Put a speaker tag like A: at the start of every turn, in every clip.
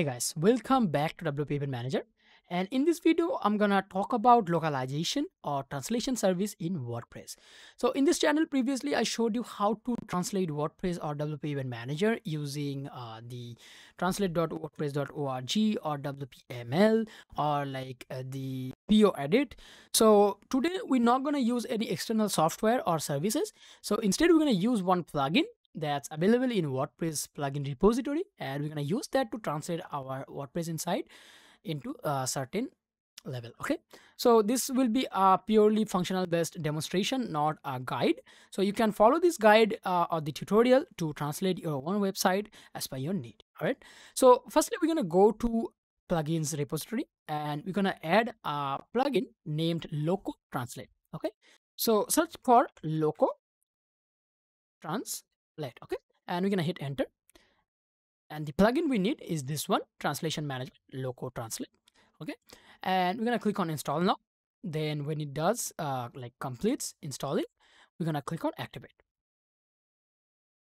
A: Hey guys, welcome back to WP Event Manager. And in this video, I'm gonna talk about localization or translation service in WordPress. So in this channel, previously I showed you how to translate WordPress or WP Event Manager using uh, the translate.wordpress.org or WPML or like uh, the Poedit. So today we're not gonna use any external software or services. So instead we're gonna use one plugin that's available in WordPress plugin repository and we're going to use that to translate our WordPress inside into a certain level okay? So this will be a purely functional based demonstration not a guide. So you can follow this guide uh, or the tutorial to translate your own website as per your need all right? So firstly we're going to go to plugins repository and we're going to add a plugin named loco translate okay? So search for loco trans let okay and we're gonna hit enter. And the plugin we need is this one translation management loco translate okay? And we're gonna click on install now. Then when it does uh, like completes installing we're gonna click on activate.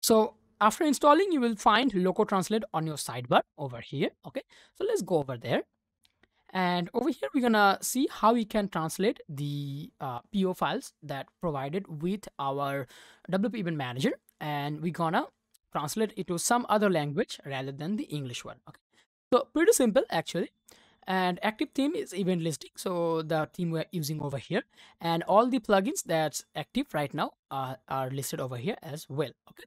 A: So after installing you will find loco translate on your sidebar over here okay? So let's go over there. And over here we're gonna see how we can translate the uh, PO files that provided with our WP Event Manager and we're gonna translate it to some other language rather than the English one. Okay, so pretty simple actually. And active theme is event listing, so the theme we're using over here, and all the plugins that's active right now uh, are listed over here as well. Okay,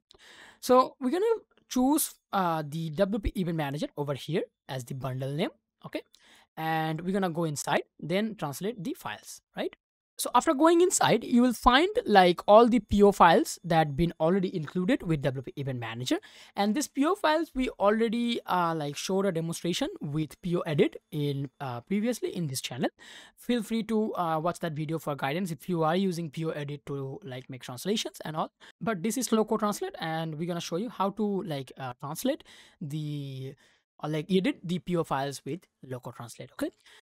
A: so we're gonna choose uh, the WP Event Manager over here as the bundle name. Okay, and we're gonna go inside, then translate the files, right? So after going inside, you will find like all the PO files that have been already included with WP Event Manager. And this PO files, we already uh, like showed a demonstration with Poedit in uh, previously in this channel. Feel free to uh, watch that video for guidance if you are using Poedit to like make translations and all. But this is Loco Translate and we're gonna show you how to like uh, translate the or like edit the PO files with Loco Translate. Okay.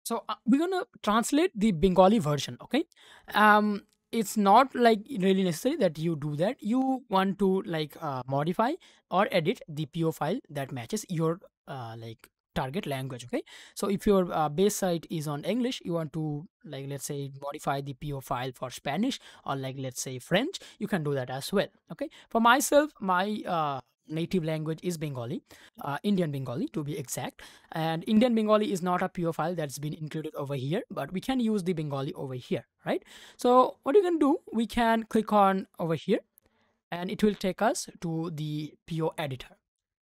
A: So uh, we're gonna translate the Bengali version. Okay. Um, it's not like really necessary that you do that. You want to like uh, modify or edit the PO file that matches your uh, like target language okay so if your uh, base site is on english you want to like let's say modify the po file for spanish or like let's say french you can do that as well okay for myself my uh, native language is Bengali, uh, Indian Bengali to be exact. And Indian Bengali is not a PO file that's been included over here, but we can use the Bengali over here, right? So what you can do, we can click on over here and it will take us to the PO editor.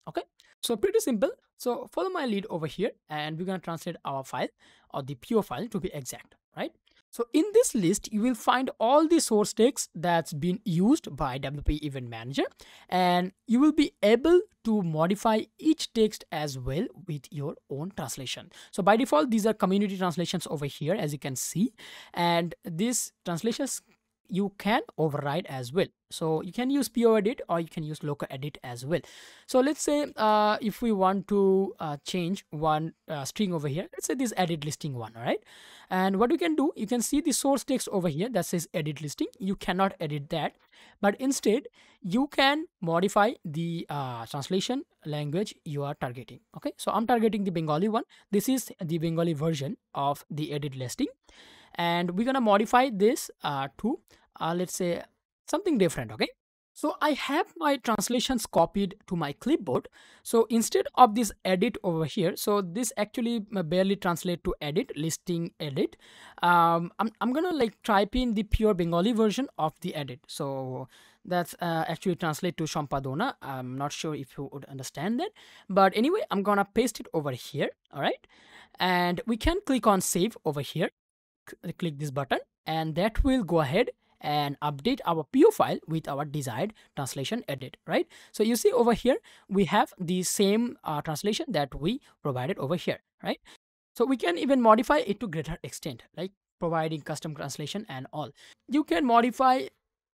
A: Okay, so pretty simple. So follow my lead over here and we're going to translate our file or the PO file to be exact, right? So in this list, you will find all the source text that's been used by WP Event Manager and you will be able to modify each text as well with your own translation. So by default, these are community translations over here, as you can see, and these translations you can override as well. So you can use Poedit or you can use local edit as well. So let's say uh, if we want to uh, change one uh, string over here let's say this edit listing one all right and what you can do you can see the source text over here that says edit listing. You cannot edit that. But instead you can modify the uh, translation language you are targeting okay? So i'm targeting the bengali one. This is the bengali version of the edit listing and we're gonna modify this uh, to uh, let's say something different okay so I have my translations copied to my clipboard. So instead of this edit over here, so this actually uh, barely translate to edit, listing edit. Um, I'm, I'm gonna like type in the pure Bengali version of the edit. So that's uh, actually translate to Shampadona. I'm not sure if you would understand that. But anyway, I'm gonna paste it over here. All right. And we can click on save over here click this button and that will go ahead and update our PO file with our desired translation edit, right? So you see over here, we have the same uh, translation that we provided over here, right? So we can even modify it to greater extent, like providing custom translation and all. You can modify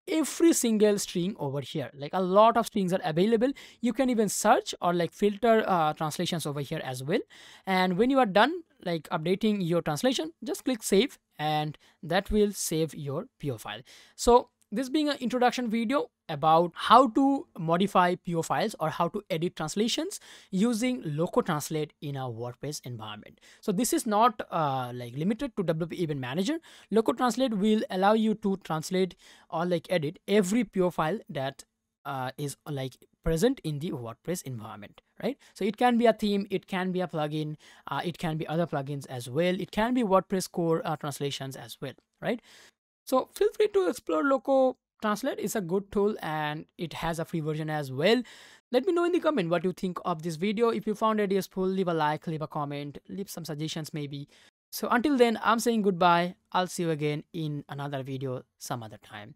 A: every single string over here like a lot of strings are available you can even search or like filter uh, translations over here as well and when you are done like updating your translation just click save and that will save your PO file so this being an introduction video about how to modify PO files or how to edit translations using Loco Translate in a WordPress environment. So this is not uh, like limited to WP Event Manager. Loco Translate will allow you to translate or like edit every PO file that uh, is like present in the WordPress environment, right? So it can be a theme, it can be a plugin, uh, it can be other plugins as well. It can be WordPress core uh, translations as well, right? So feel free to explore Loco Translate. It's a good tool and it has a free version as well. Let me know in the comment what you think of this video. If you found it useful, leave a like, leave a comment, leave some suggestions maybe. So until then, I'm saying goodbye. I'll see you again in another video some other time.